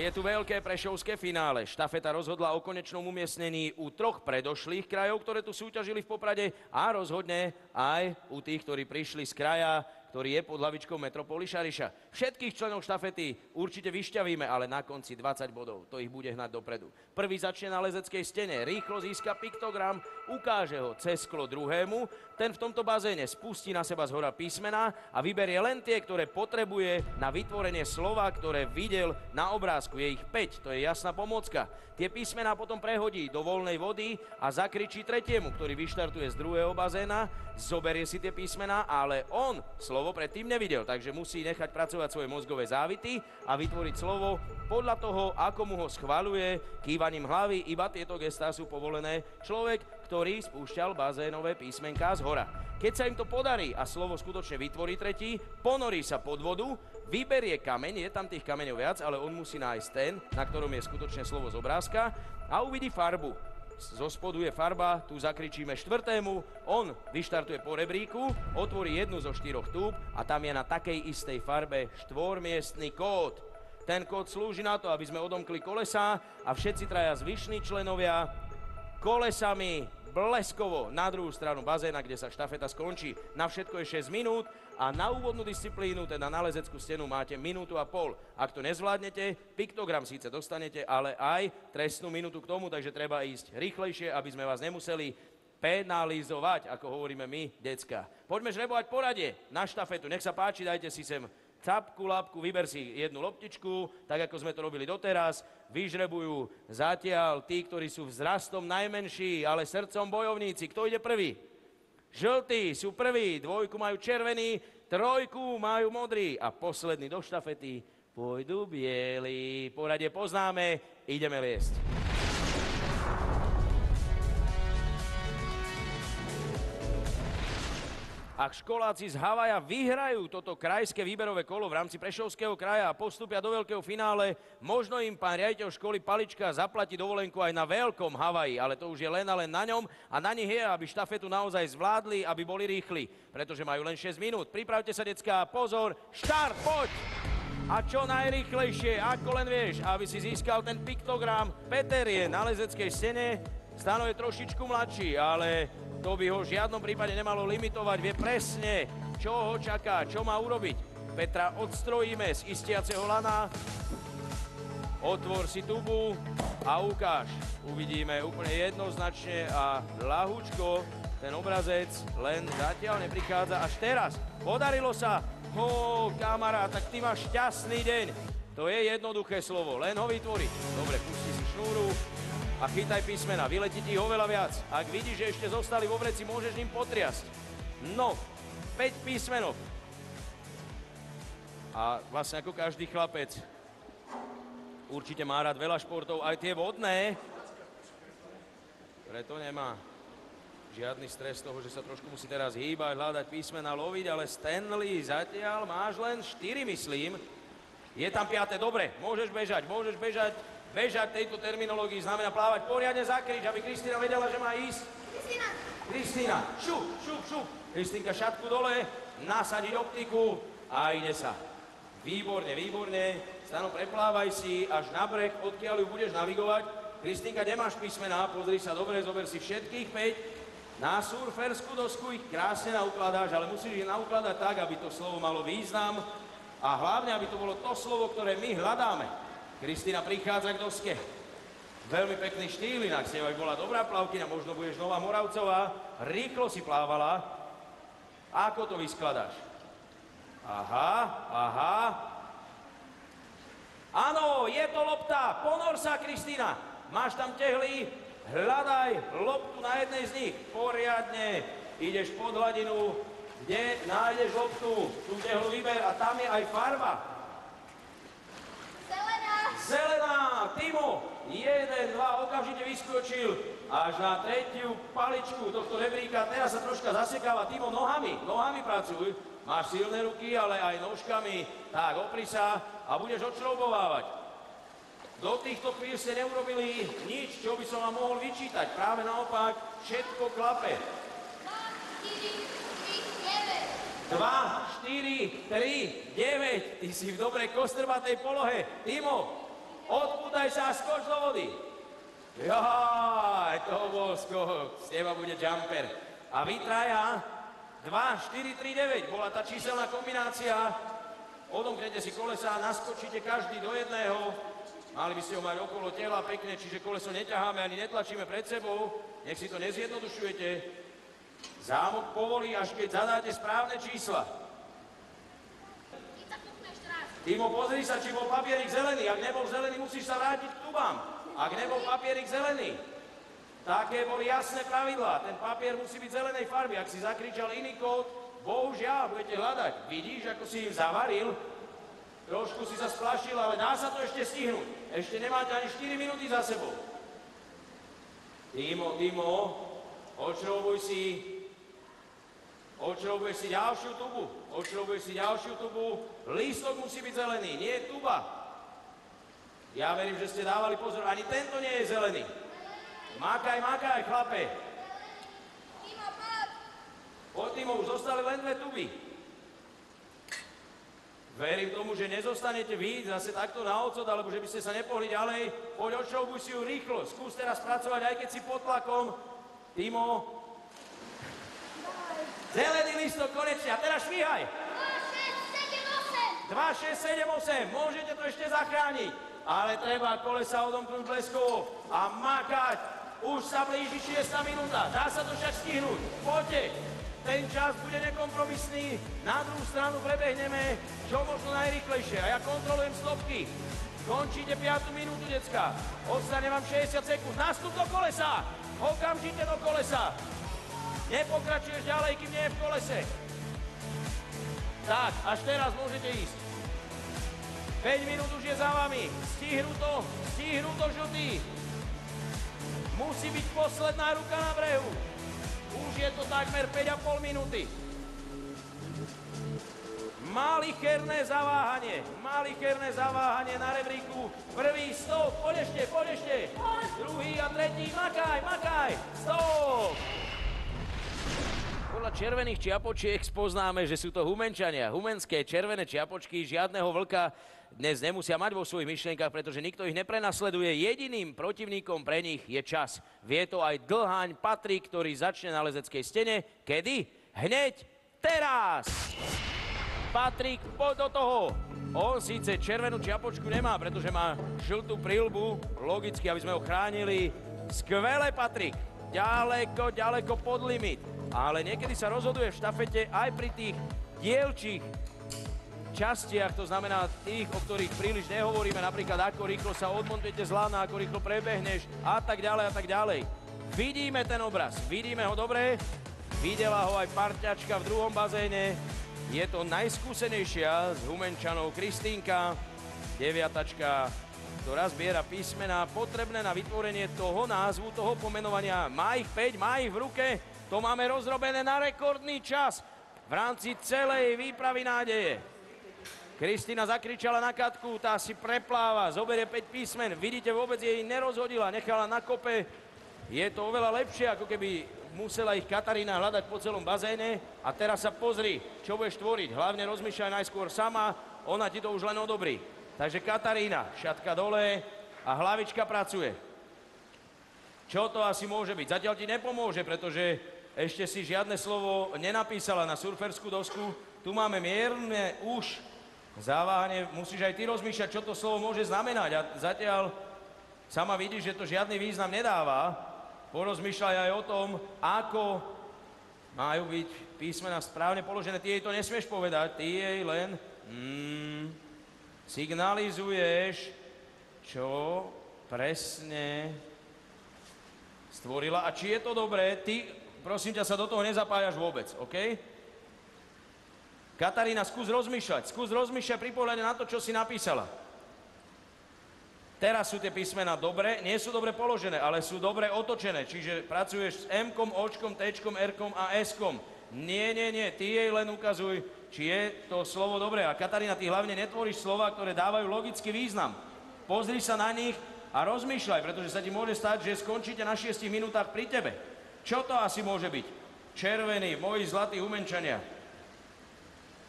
Je tu veľké prešovské finále. Štafeta rozhodla o konečnom umiestnení u troch predošlých krajov, ktoré tu súťažili v Poprade a rozhodne aj u tých, ktorí prišli z kraja, ktorý je pod hlavičkou Metropoly Šariša. Všetkých členov štafety určite vyšťavíme, ale na konci 20 bodov. To ich bude hnať dopredu. Prvý začne na lezeckej stene, rýchlo získa piktogram, ukáže ho cez sklo druhému, ten v tomto bazéne spustí na seba z hora písmena a vyberie len tie, ktoré potrebuje na vytvorenie slova, ktoré videl na obrázku. Je ich 5, to je jasná pomocka. Tie písmená potom prehodí do voľnej vody a zakričí tretiemu, ktorý vyštartuje z druhého bazéna, zoberie si tie písmená, ale on slovo predtým nevidel, takže musí nechať pracovať svoje mozgové závity a vytvoriť slovo podľa toho, ako mu ho schvaľuje kývaním hlavy. Iba tieto gestá sú povolené. Človek, ktorý spúšťal bazénové písmenká z hora. Keď sa im to podarí a slovo skutočne vytvorí tretí, ponorí sa pod vodu, vyberie kameň, je tam tých kameňov viac, ale on musí nájsť ten, na ktorom je skutočne slovo z obrázka a uvidí farbu. Zo spodu je farba, tu zakričíme štvrtému, on vyštartuje po rebríku, otvorí jednu zo štyroch túb a tam je na takej istej farbe štvormiestný kód. Ten kód slúži na to, aby sme odomkli kolesá a všetci traja zvyšní členovia kolesami bleskovo na druhú stranu bazéna, kde sa štafeta skončí. Na všetko je 6 minút a na úvodnú disciplínu, teda na lezeckú stenu, máte minútu a pol. Ak to nezvládnete, piktogram síce dostanete, ale aj trestnú minútu k tomu, takže treba ísť rýchlejšie, aby sme vás nemuseli penalizovať, ako hovoríme my, decka. Poďme žrebovať poradie na štafetu. Nech sa páči, dajte si sem capku, lapku, vyber si jednu loptičku, tak ako sme to robili doteraz. Vyžrebujú zatiaľ tí, ktorí sú vzrastom najmenší, ale srdcom bojovníci. Kto ide prvý? Žltí sú prví, dvojku majú červený, trojku majú modrý a posledný do štafety pôjdu bieli. Poradie poznáme, ideme liesť. Ak školáci z Havaja vyhrajú toto krajské výberové kolo v rámci Prešovského kraja a postupia do veľkého finále, možno im pán riaditeľ školy Palička zaplatí dovolenku aj na veľkom Havaji, ale to už je len a len na ňom a na nich je, aby štafetu naozaj zvládli, aby boli rýchli, pretože majú len 6 minút. Pripravte sa, decká, pozor, štart, poď! A čo najrychlejšie, ako len vieš, aby si získal ten piktogram. Peter je na lezeckej stene, Stano je trošičku mladší, ale to by ho v žiadnom prípade nemalo limitovať. Vie presne, čo ho čaká, čo má urobiť. Petra odstrojíme z istiaceho lana. Otvor si tubu a ukáž. Uvidíme úplne jednoznačne a ľahučko ten obrazec len zatiaľ neprichádza až teraz. Podarilo sa. Ho, kamarát, tak ty máš šťastný deň. To je jednoduché slovo, len ho vytvoriť. Dobre, pusti si šnúru a chytaj písmena. Vyletí ti ich oveľa viac. Ak vidíš, že ešte zostali vo vreci, môžeš ním potriasť. No, 5 písmenok. A vlastne ako každý chlapec, určite má rád veľa športov, aj tie vodné. Preto nemá žiadny stres z toho, že sa trošku musí teraz hýbať, hľadať písmena, loviť, ale Stanley zatiaľ máš len 4, myslím. Je tam piaté, dobre, môžeš bežať, môžeš bežať. Bežať tejto terminológii znamená plávať poriadne za kríž, aby Kristýna vedela, že má ísť. Kristýna! Kristýna, šup, šup, šup. Kristýnka šatku dole, nasadiť optiku a ide sa. Výborne, výborne. Stano, preplávaj si až na breh, odkiaľ ju budeš navigovať. Kristýnka, nemáš písmená, pozri sa dobre, zober si všetkých 5. Na surferskú dosku ich krásne naukladáš, ale musíš ich naukladať tak, aby to slovo malo význam a hlavne, aby to bolo to slovo, ktoré my hľadáme. Kristýna prichádza k doske. Veľmi pekný štýl, inak s by bola dobrá plavkyňa, možno budeš nová Moravcová. Rýchlo si plávala. Ako to vyskladáš? Aha, aha. Áno, je to lopta. Ponor sa, Kristýna. Máš tam tehly, hľadaj loptu na jednej z nich. Poriadne. Ideš pod hladinu, kde nájdeš loptu. Tú tehlu vyber a tam je aj farba. Zelená! Timo, jeden, dva, okamžite vyskočil až na tretiu paličku tohto rebríka. Teraz sa troška zasekáva Timo nohami, nohami pracuj. Máš silné ruky, ale aj nožkami. Tak, opri sa a budeš odšroubovávať. Do týchto chvíľ ste neurobili nič, čo by som vám mohol vyčítať. Práve naopak, všetko klape. 2, 4, 3, 9. 2, 4, 3, 9. Ty si v dobrej kostrbatej polohe. Timo, odpútaj sa a skoč do vody. Jaj, to bol skok. Z teba bude jumper. A vy traja, 2, 4, 3, 9. Bola tá číselná kombinácia. Odomknete si kolesa, naskočíte každý do jedného. Mali by ste ho mať okolo tela pekne, čiže koleso neťaháme ani netlačíme pred sebou. Nech si to nezjednodušujete. Zámok povolí, až keď zadáte správne čísla. Keď sa kúpneš teraz. Timo, pozri sa, či bol papierik zelený. Ak nebol zelený, musíš sa vrátiť k tubám. Ak nebol papierik zelený, také boli jasné pravidlá. Ten papier musí byť zelenej farby. Ak si zakričal iný kód, bohužiaľ, budete hľadať. Vidíš, ako si im zavaril? Trošku si sa splašil, ale dá sa to ešte stihnúť. Ešte nemáte ani 4 minúty za sebou. Timo, Timo, odšroubuj si Odšroubuješ si ďalšiu tubu. Odšroubuješ si ďalšiu tubu. Lístok musí byť zelený, nie tuba. Ja verím, že ste dávali pozor. Ani tento nie je zelený. Makaj, makaj, chlape. Poď, Timo, už zostali len dve tuby. Verím tomu, že nezostanete vy zase takto na ocot, alebo že by ste sa nepohli ďalej. Poď, odšroubuj si ju rýchlo. Skús teraz pracovať, aj keď si pod tlakom. Timo. Zelený listok konečne. A teraz švíhaj. 2, 6, 7, 8. 2, 6, 7, 8, môžete to ešte zachrániť, ale treba kolesa odomknúť bleskovo a makať. Už sa blíži 6 minúta, dá sa to však stihnúť. Poďte, ten čas bude nekompromisný, na druhú stranu prebehneme čo možno najrychlejšie a ja kontrolujem stopky. Končíte 5 minútu, decka. Ostane vám 60 sekúnd. Nastup do kolesa. Okamžite do kolesa. Nepokračuješ ďalej, kým nie je v kolese. Tak, až teraz môžete ísť. 5 minút už je za vami. Stihnú to, stihnú to žltý. Musí byť posledná ruka na brehu. Už je to takmer 5,5 minúty. Malicherné zaváhanie, malicherné zaváhanie na rebríku. Prvý, stop, poď ešte, poď ešte. Druhý a tretí, makaj, makaj, stop. Podľa červených čiapočiek spoznáme, že sú to humenčania. Humenské červené čiapočky žiadneho vlka dnes nemusia mať vo svojich myšlienkach, pretože nikto ich neprenasleduje. Jediným protivníkom pre nich je čas. Vie to aj dlháň Patrik, ktorý začne na lezeckej stene. Kedy? Hneď teraz! Patrik, poď do toho! On síce červenú čiapočku nemá, pretože má žltú prilbu, logicky, aby sme ho chránili. Skvelé, Patrik! Ďaleko, ďaleko pod limit. Ale niekedy sa rozhoduje v štafete aj pri tých dielčích častiach, to znamená tých, o ktorých príliš nehovoríme, napríklad ako rýchlo sa odmontujete z lana, ako rýchlo prebehneš a tak ďalej a tak ďalej. Vidíme ten obraz, vidíme ho dobre, videla ho aj parťačka v druhom bazéne, je to najskúsenejšia z Humenčanov Kristínka, deviatačka, ktorá zbiera písmená potrebné na vytvorenie toho názvu, toho pomenovania. Má ich 5, má ich v ruke, to máme rozrobené na rekordný čas v rámci celej výpravy nádeje. Kristýna zakričala na katku, tá si prepláva, zoberie 5 písmen. Vidíte, vôbec jej nerozhodila, nechala na kope. Je to oveľa lepšie, ako keby musela ich Katarína hľadať po celom bazéne. A teraz sa pozri, čo budeš tvoriť. Hlavne rozmýšľaj najskôr sama, ona ti to už len odobrí. Takže Katarína, šatka dole a hlavička pracuje. Čo to asi môže byť? Zatiaľ ti nepomôže, pretože ešte si žiadne slovo nenapísala na surferskú dosku. Tu máme mierne už zaváhanie. Musíš aj ty rozmýšľať, čo to slovo môže znamenať. A zatiaľ sama vidíš, že to žiadny význam nedáva. Porozmýšľaj aj o tom, ako majú byť písmena správne položené. Ty jej to nesmieš povedať, ty jej len mm, signalizuješ, čo presne stvorila a či je to dobré, ty prosím ťa sa do toho nezapájaš vôbec, OK? Katarína, skús rozmýšľať, skús rozmýšľať pri pohľade na to, čo si napísala. Teraz sú tie písmena dobre, nie sú dobre položené, ale sú dobre otočené, čiže pracuješ s M, Očkom, T, R a S. Nie, nie, nie, ty jej len ukazuj, či je to slovo dobré. A Katarína, ty hlavne netvoríš slova, ktoré dávajú logický význam. Pozri sa na nich a rozmýšľaj, pretože sa ti môže stať, že skončíte na 6 minútach pri tebe. Čo to asi môže byť? Červený, moji zlatí umenčania.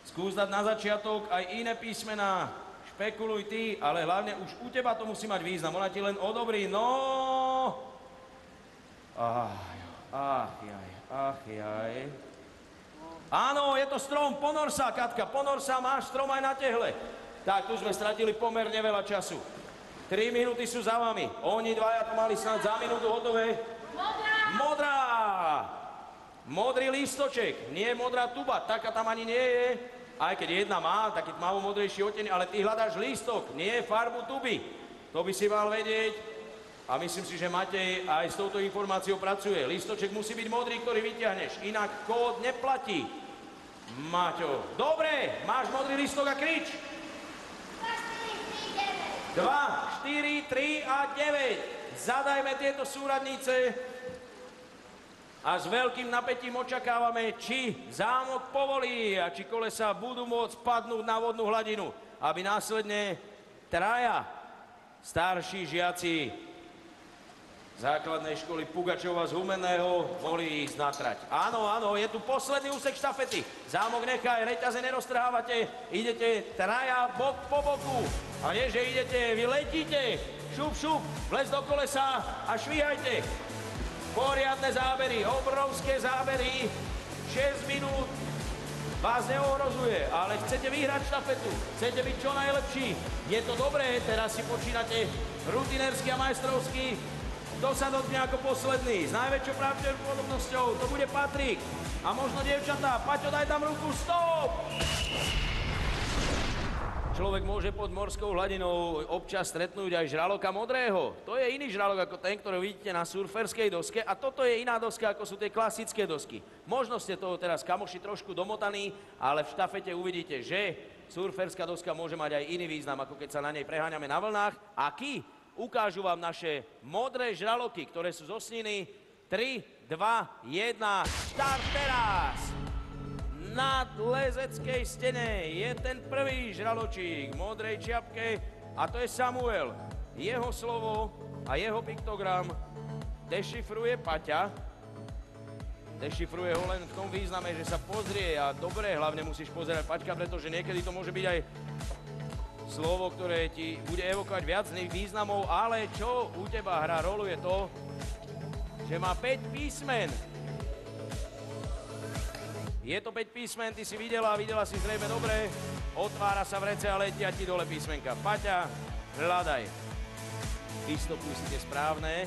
Skús dať na začiatok aj iné písmená. Špekuluj ty, ale hlavne už u teba to musí mať význam. Ona ti len odobrí. No! Ach, ach, jaj, ach, jaj. Áno, je to strom, ponor sa, Katka, ponor sa, máš strom aj na tehle. Tak, tu sme stratili pomerne veľa času. 3 minúty sú za vami. Oni dvaja to mali snad za minútu hotové. Modrá! Modrý lístoček, nie modrá tuba, taká tam ani nie je. Aj keď jedna má taký tmavo modrejší oteň, ale ty hľadáš lístok, nie farbu tuby. To by si mal vedieť. A myslím si, že Matej aj s touto informáciou pracuje. Lístoček musí byť modrý, ktorý vyťahneš, inak kód neplatí. Maťo, dobre, máš modrý lístok a krič. 2, 4, 3 a 9. Zadajme tieto súradnice a s veľkým napätím očakávame, či zámok povolí a či kolesa budú môcť padnúť na vodnú hladinu, aby následne traja starší žiaci základnej školy Pugačova z Humenného mohli ísť na trať. Áno, áno, je tu posledný úsek štafety. Zámok nechaj, reťaze neroztrhávate, idete traja bok po boku. A nie, že idete, vy letíte, šup, šup, vlez do kolesa a švíhajte. Poriadne zábery, obrovské zábery, 6 minút vás neohrozuje, ale chcete vyhrať štafetu, chcete byť čo najlepší. Je to dobré, teraz si počínate rutinersky a majstrovsky, kto sa dotkne ako posledný. S najväčšou pravdepodobnosťou to bude Patrik. A možno dievčatá, Paťo, daj tam ruku, stop! Človek môže pod morskou hladinou občas stretnúť aj žraloka modrého. To je iný žralok ako ten, ktorý vidíte na surferskej doske a toto je iná doska, ako sú tie klasické dosky. Možno ste toho teraz kamoši trošku domotaní, ale v štafete uvidíte, že surferská doska môže mať aj iný význam, ako keď sa na nej preháňame na vlnách. Aký? Ukážu vám naše modré žraloky, ktoré sú sniny. 3, 2, 1, štart teraz! na lezeckej stene je ten prvý žraločík v modrej čiapke a to je Samuel. Jeho slovo a jeho piktogram dešifruje Paťa. Dešifruje ho len v tom význame, že sa pozrie a dobre, hlavne musíš pozerať Paťka, pretože niekedy to môže byť aj slovo, ktoré ti bude evokovať viac významov, ale čo u teba hrá rolu je to, že má 5 písmen. Je to 5 písmen, ty si videla, videla si zrejme dobre. Otvára sa vrece a letia ti dole písmenka. Paťa, hľadaj. Vystopuj si tie správne.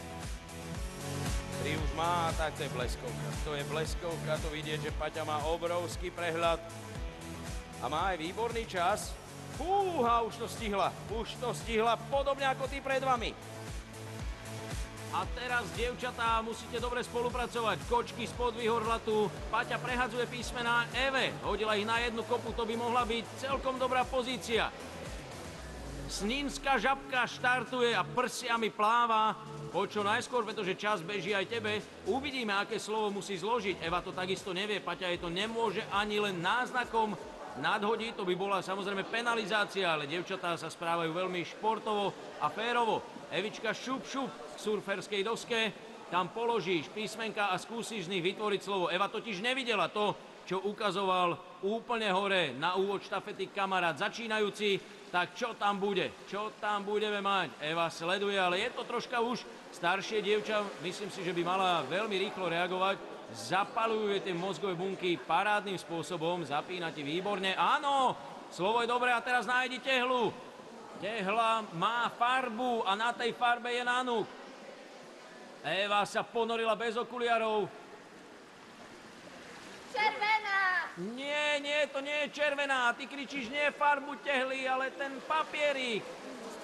3 už má, tak to je bleskovka. To je bleskovka, to vidieť, že Paťa má obrovský prehľad a má aj výborný čas. Fúha, už to stihla, už to stihla, podobne ako ty pred vami. A teraz, dievčatá, musíte dobre spolupracovať. Kočky spod vyhorlatu. Paťa prehadzuje písmená Eve. Hodila ich na jednu kopu, to by mohla byť celkom dobrá pozícia. Snínska žabka štartuje a prsiami pláva. Po čo najskôr, pretože čas beží aj tebe. Uvidíme, aké slovo musí zložiť. Eva to takisto nevie, Paťa jej to nemôže ani len náznakom nadhodiť. To by bola samozrejme penalizácia, ale devčatá sa správajú veľmi športovo a férovo. Evička šup šup k surferskej doske, tam položíš písmenka a skúsiš z nich vytvoriť slovo. Eva totiž nevidela to, čo ukazoval úplne hore na úvod štafety kamarát začínajúci, tak čo tam bude? Čo tam budeme mať? Eva sleduje, ale je to troška už staršie dievča, myslím si, že by mala veľmi rýchlo reagovať. Zapalujú tie mozgové bunky parádnym spôsobom, zapínate výborne. Áno, slovo je dobré a teraz nájdi tehlu. Tehla má farbu a na tej farbe je nanúk. Eva sa ponorila bez okuliarov. Červená! Nie, nie, to nie je červená. Ty kričíš nie farbu tehly, ale ten papierik.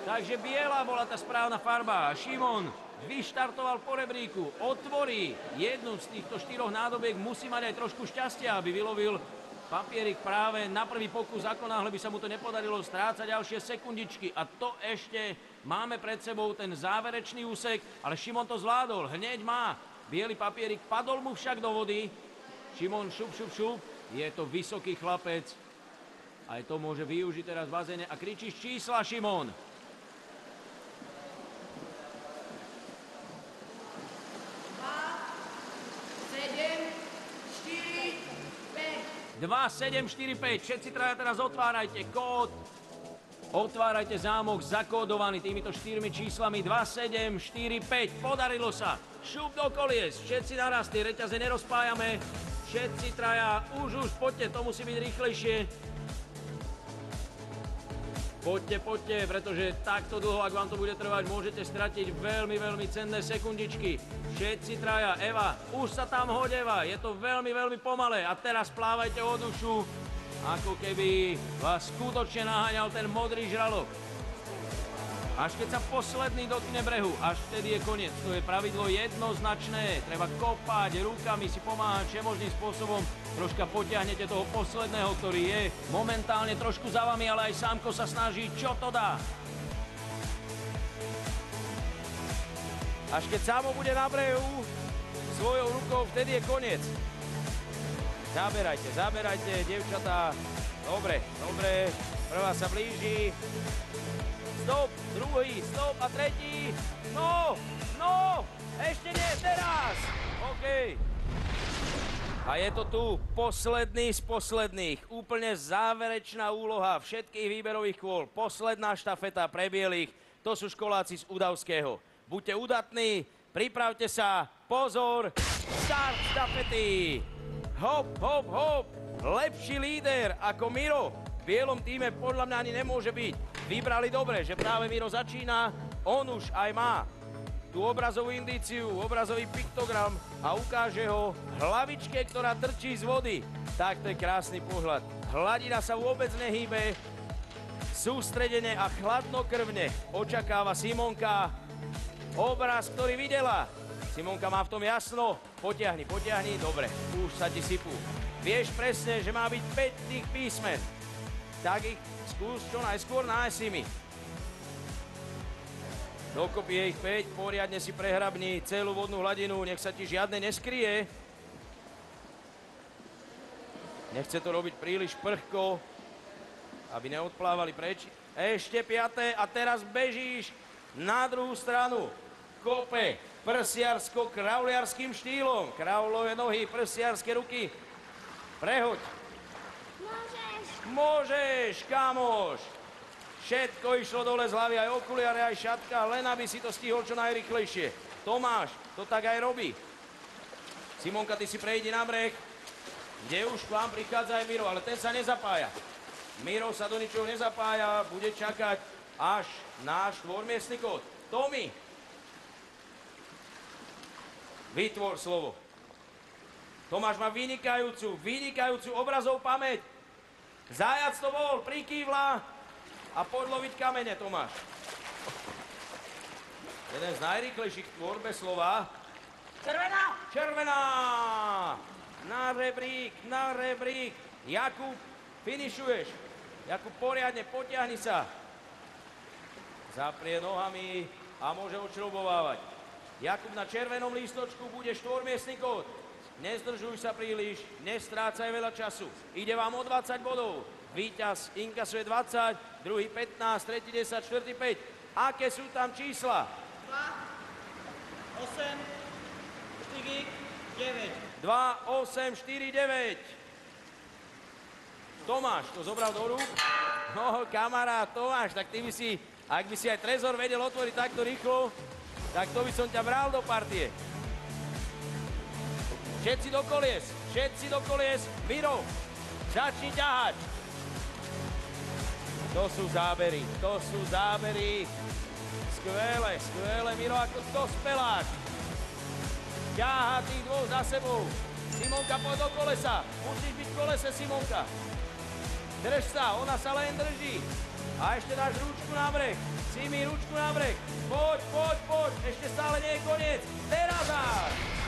Takže biela bola tá správna farba. Šimon vyštartoval po rebríku, otvorí jednu z týchto štyroch nádobiek, musí mať aj trošku šťastia, aby vylovil papierik práve na prvý pokus, ako náhle by sa mu to nepodarilo strácať ďalšie sekundičky. A to ešte máme pred sebou ten záverečný úsek, ale Šimon to zvládol, hneď má. Bielý papierik padol mu však do vody. Šimon šup, šup, šup, je to vysoký chlapec. Aj to môže využiť teraz v bazéne a kričíš čísla, Šimon. 2, 7, 4, 5. Všetci traja teraz otvárajte kód. Otvárajte zámok zakódovaný týmito štyrmi číslami 2, 7, 4, 5. Podarilo sa. Šup do kolies. Všetci naraz tie reťaze nerozpájame. Všetci traja. Už, už, poďte, to musí byť rýchlejšie. Poďte, poďte, pretože takto dlho, ak vám to bude trvať, môžete stratiť veľmi, veľmi cenné sekundičky. Všetci traja, Eva, už sa tam hodeva, je to veľmi, veľmi pomalé. A teraz plávajte o dušu, ako keby vás skutočne naháňal ten modrý žralok. Až keď sa posledný dotkne brehu, až vtedy je koniec. To je pravidlo jednoznačné. Treba kopať rukami, si pomáhať všemožným spôsobom. Troška potiahnete toho posledného, ktorý je momentálne trošku za vami, ale aj sámko sa snaží, čo to dá. Až keď sámo bude na brehu, svojou rukou, vtedy je koniec. Zaberajte, zaberajte, devčatá. Dobre, dobre, prvá sa blíži stop, druhý, stop a tretí. No, no, ešte nie, teraz. OK. A je to tu posledný z posledných, úplne záverečná úloha všetkých výberových kôl. Posledná štafeta pre bielých, to sú školáci z Udavského. Buďte udatní, pripravte sa, pozor, start štafety. Hop, hop, hop, lepší líder ako Miro v bielom týme podľa mňa ani nemôže byť vybrali dobre, že práve Miro začína, on už aj má tú obrazovú indíciu, obrazový piktogram a ukáže ho hlavičke, ktorá trčí z vody. Tak to je krásny pohľad. Hladina sa vôbec nehýbe, sústredene a chladnokrvne očakáva Simonka obraz, ktorý videla. Simonka má v tom jasno. Potiahni, potiahni, dobre, už sa ti sypú. Vieš presne, že má byť 5 tých písmen. Tak ich skús čo najskôr nájsť si mi. Dokopy je ich 5, poriadne si prehrabni celú vodnú hladinu, nech sa ti žiadne neskrie. Nechce to robiť príliš prchko, aby neodplávali preč. Ešte piaté a teraz bežíš na druhú stranu. Kope, prsiarsko-kravliarským štýlom. Kravlové nohy, prsiarské ruky. Prehoď. Môžeš. Môžeš, kamoš. Všetko išlo dole z hlavy, aj okuliare, aj šatka, len aby si to stihol čo najrychlejšie. Tomáš, to tak aj robí. Simonka, ty si prejdi na breh. Kde už k vám prichádza aj Miro, ale ten sa nezapája. Miro sa do ničoho nezapája, bude čakať až náš štvormiestny kód. Tomi, vytvor slovo. Tomáš má vynikajúcu, vynikajúcu obrazov pamäť. Zajac to bol, prikývla a podloviť kamene, Tomáš. Jeden z najrýchlejších v tvorbe slova. Červená! Červená! Na rebrík, na rebrík. Jakub, finišuješ. Jakub, poriadne, potiahni sa. Zaprie nohami a môže odšrobovávať. Jakub na červenom lístočku bude štvormiestný kód. Nezdržuj sa príliš, nestrácaj veľa času. Ide vám o 20 bodov. Výťaz inkasuje 20, druhý 15, tretí 10, štvrtý 5. Aké sú tam čísla? 2, 8, 4, 9. Tomáš to zobral do rúk. No, kamarát Tomáš, tak ty by si, ak by si aj trezor vedel otvoriť takto rýchlo, tak to by som ťa bral do partie. Všetci do kolies, všetci do kolies. Miro, začni ťahať. To sú zábery, to sú zábery. Skvelé, skvelé, Miro, ako dospelák. Ťaha tých dvoch za sebou. Simonka, poď do kolesa. Musíš byť v kolese, Simonka. Drž sa, ona sa len drží. A ešte dáš ručku na breh. Simi, ručku na breh. Poď, poď, poď. Ešte stále nie je koniec. Teraz dáš.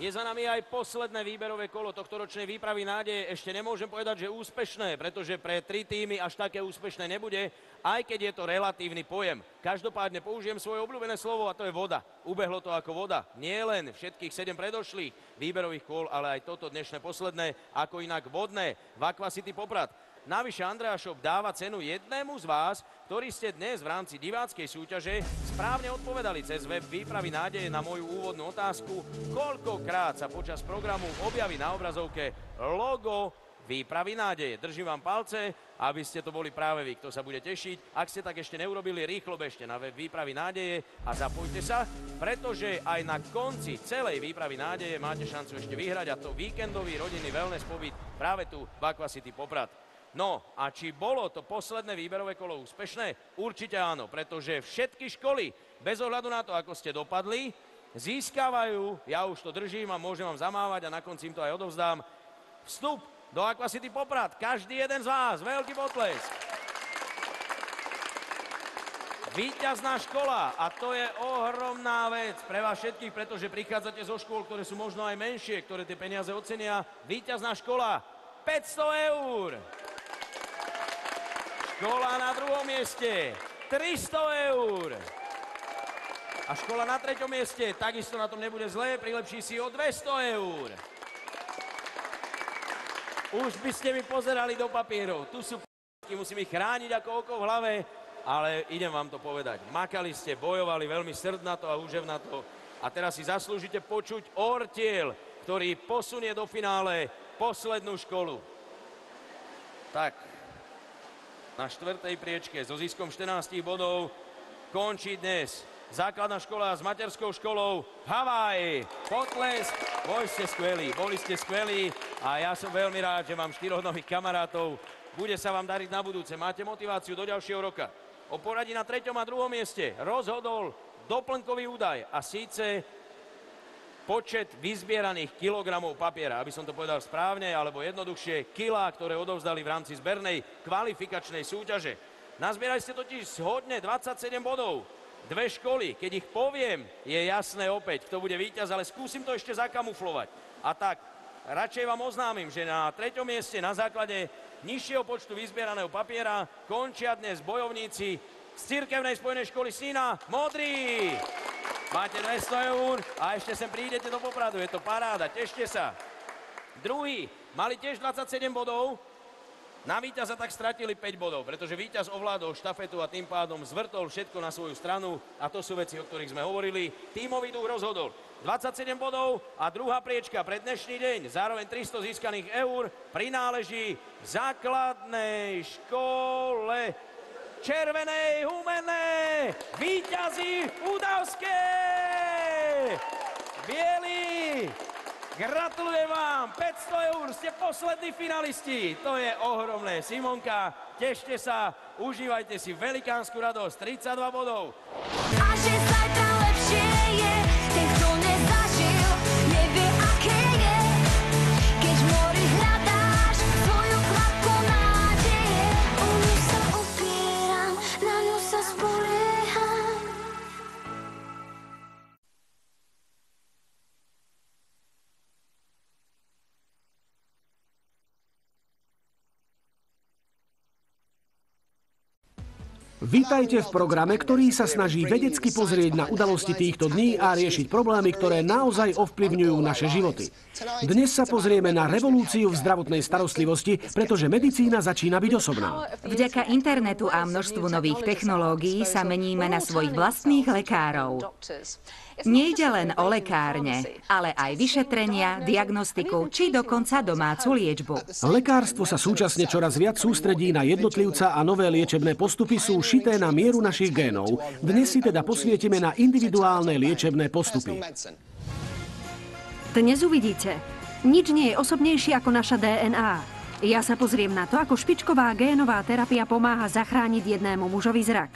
Je za nami aj posledné výberové kolo tohto ročnej výpravy nádeje. Ešte nemôžem povedať, že úspešné, pretože pre tri týmy až také úspešné nebude, aj keď je to relatívny pojem. Každopádne použijem svoje obľúbené slovo a to je voda. Ubehlo to ako voda. Nie len všetkých sedem predošlých výberových kôl, ale aj toto dnešné posledné, ako inak vodné v Aquacity Poprad. Navyše Andrea Šop dáva cenu jednému z vás, ktorí ste dnes v rámci diváckej súťaže správne odpovedali cez web výpravy nádeje na moju úvodnú otázku, koľkokrát sa počas programu objaví na obrazovke logo výpravy nádeje. Držím vám palce, aby ste to boli práve vy, kto sa bude tešiť. Ak ste tak ešte neurobili, rýchlo bežte na web výpravy nádeje a zapojte sa, pretože aj na konci celej výpravy nádeje máte šancu ešte vyhrať a to víkendový rodinný wellness pobyt práve tu v Aquacity Poprad. No a či bolo to posledné výberové kolo úspešné? Určite áno, pretože všetky školy, bez ohľadu na to, ako ste dopadli, získavajú, ja už to držím a môžem vám zamávať a na konci im to aj odovzdám, vstup do Aquacity Poprad. Každý jeden z vás, veľký potlesk. Výťazná škola a to je ohromná vec pre vás všetkých, pretože prichádzate zo škôl, ktoré sú možno aj menšie, ktoré tie peniaze ocenia. Výťazná škola 500 eur. Škola na druhom mieste 300 eur. A škola na treťom mieste takisto na tom nebude zlé, prilepší si o 200 eur. Už by ste mi pozerali do papierov. Tu sú p***ky, musím ich chrániť ako oko v hlave, ale idem vám to povedať. Makali ste, bojovali veľmi srdnato a úževnato. A teraz si zaslúžite počuť ortiel, ktorý posunie do finále poslednú školu. Tak, na štvrtej priečke so ziskom 14 bodov končí dnes základná škola s materskou školou v Havaji. Potlesk, boli ste skvelí, boli ste skvelí a ja som veľmi rád, že mám štyroch nových kamarátov. Bude sa vám dariť na budúce. Máte motiváciu do ďalšieho roka. O poradí na treťom a druhom mieste rozhodol doplnkový údaj a síce počet vyzbieraných kilogramov papiera, aby som to povedal správne, alebo jednoduchšie kilá, ktoré odovzdali v rámci zbernej kvalifikačnej súťaže. Nazbierali ste totiž shodne 27 bodov. Dve školy, keď ich poviem, je jasné opäť, kto bude víťaz, ale skúsim to ešte zakamuflovať. A tak, radšej vám oznámim, že na treťom mieste na základe nižšieho počtu vyzbieraného papiera končia dnes bojovníci z Cirkevnej spojenej školy Sina Modrý. Máte 200 eur a ešte sem prídete do Popradu, je to paráda, tešte sa. Druhý, mali tiež 27 bodov, Na víťaza tak stratili 5 bodov, pretože víťaz ovládol štafetu a tým pádom zvrtol všetko na svoju stranu a to sú veci, o ktorých sme hovorili. Tímový duch rozhodol. 27 bodov a druhá priečka pre dnešný deň. Zároveň 300 získaných eur prináleží základnej škole Červenej humené. Výťazí Udavské! Bielý! Gratulujem vám, 500 eur, ste poslední finalisti. To je ohromné. Simonka, tešte sa, užívajte si velikánsku radosť, 32 bodov. A Vítajte v programe, ktorý sa snaží vedecky pozrieť na udalosti týchto dní a riešiť problémy, ktoré naozaj ovplyvňujú naše životy. Dnes sa pozrieme na revolúciu v zdravotnej starostlivosti, pretože medicína začína byť osobná. Vďaka internetu a množstvu nových technológií sa meníme na svojich vlastných lekárov. Nejde len o lekárne, ale aj vyšetrenia, diagnostiku či dokonca domácu liečbu. Lekárstvo sa súčasne čoraz viac sústredí na jednotlivca a nové liečebné postupy sú šité na mieru našich génov. Dnes si teda posvietime na individuálne liečebné postupy. Dnes uvidíte. Nič nie je osobnejšie ako naša DNA. Ja sa pozriem na to, ako špičková génová terapia pomáha zachrániť jednému mužovi zrak.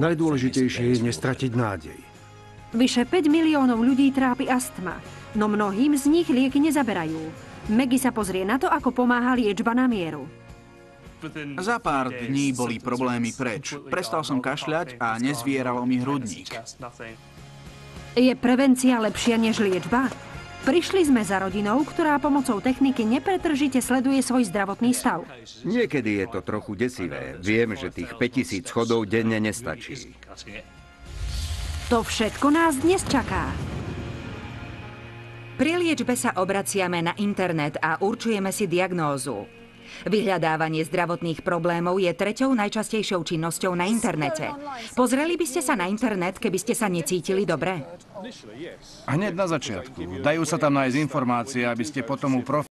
Najdôležitejšie je nestratiť nádej. Vyše 5 miliónov ľudí trápi astma, no mnohým z nich lieky nezaberajú. Megy sa pozrie na to, ako pomáha liečba na mieru. Za pár dní boli problémy preč. Prestal som kašľať a nezvieralo mi hrudník. Je prevencia lepšia než liečba? Prišli sme za rodinou, ktorá pomocou techniky nepretržite sleduje svoj zdravotný stav. Niekedy je to trochu desivé. Viem, že tých 5000 schodov denne nestačí. To všetko nás dnes čaká. Pri liečbe sa obraciame na internet a určujeme si diagnózu. Vyhľadávanie zdravotných problémov je treťou najčastejšou činnosťou na internete. Pozreli by ste sa na internet, keby ste sa necítili dobre? Hneď na začiatku. Dajú sa tam nájsť informácie, aby ste potom u prof...